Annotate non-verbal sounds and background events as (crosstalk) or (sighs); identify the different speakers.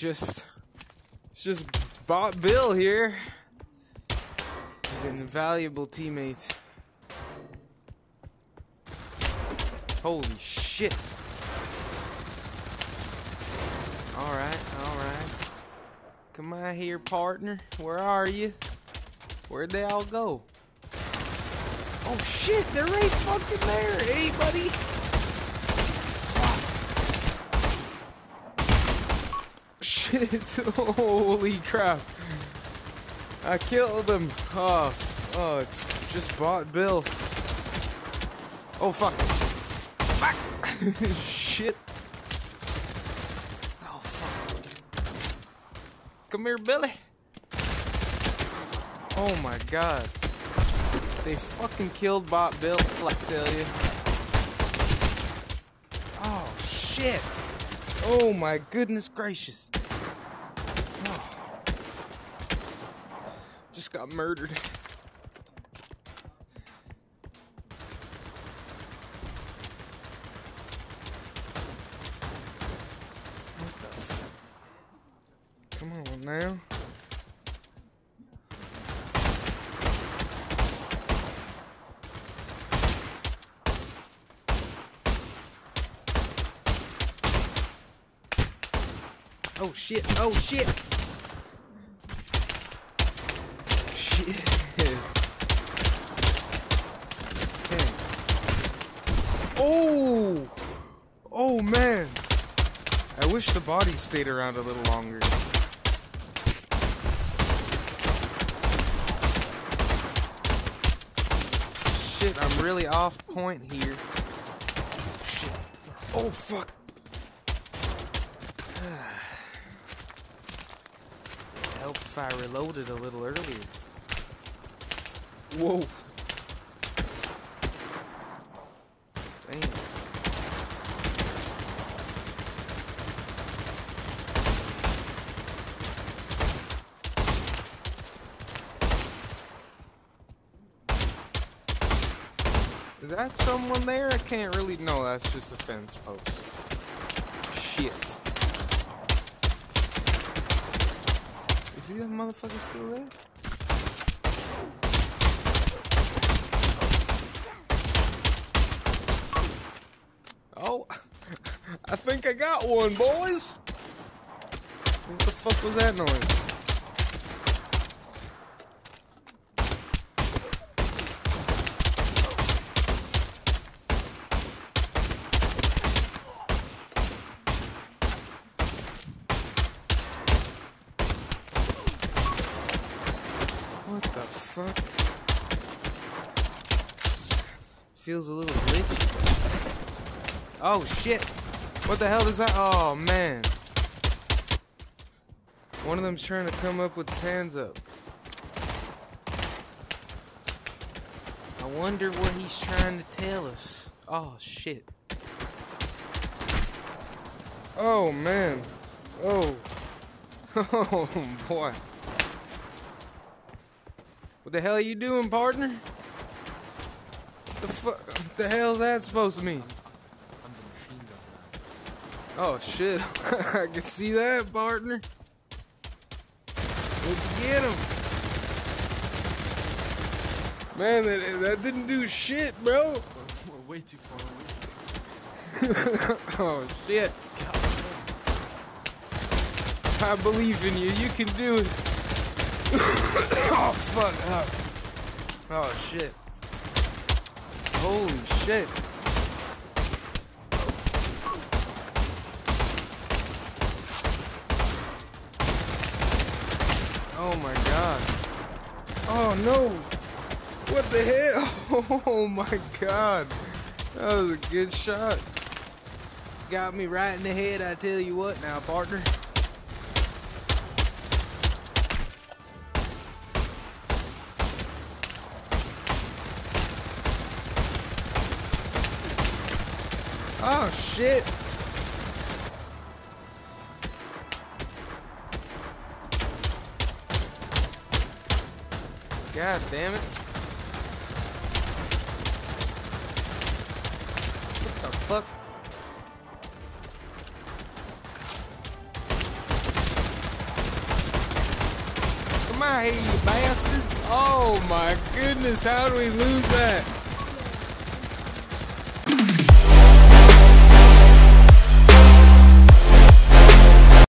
Speaker 1: just it's just Bot Bill here. He's an invaluable teammate. Holy shit. Alright, alright. Come on here, partner. Where are you? Where'd they all go? Oh shit, they're right fucking there. Hey, buddy. Shit, (laughs) holy crap. I killed him. Oh, oh, it's just Bot Bill. Oh, fuck. Fuck. (laughs) Shit. Oh, fuck. Come here, Billy. Oh my god. They fucking killed Bot Bill, I tell you. Oh, shit. Oh my goodness gracious. Oh. (sighs) Just got murdered. Come on now. Oh shit, oh shit! Shit. Oh! Oh man! I wish the body stayed around a little longer. Shit, I'm really off point here. Shit. Oh fuck! Help if I reloaded a little earlier. Whoa. Damn. Is that someone there? I can't really. No, that's just a fence post. Shit. Is he that motherfucker still there? Oh, (laughs) I think I got one, boys. What the fuck was that noise? What the fuck? Feels a little glitchy. Oh shit! What the hell is that? Oh man. One of them's trying to come up with his hands up. I wonder what he's trying to tell us. Oh shit. Oh man. Oh. (laughs) Oh boy. What the hell are you doing, partner? The fuck? The hell's that supposed to mean? Oh shit! (laughs) I can see that, partner. Let's get him, man. That that didn't do shit, bro.
Speaker 2: We're way too far away. (laughs)
Speaker 1: oh shit! I believe in you. You can do it. (laughs) oh fuck! Oh. oh shit! Holy shit! Oh my god! Oh no! What the hell? (laughs) Oh my god! That was a good shot. Got me right in the head, I tell you what now, partner. Oh shit! God damn it. What the fuck? Come on here, you bastards. Oh my goodness, how do we lose that?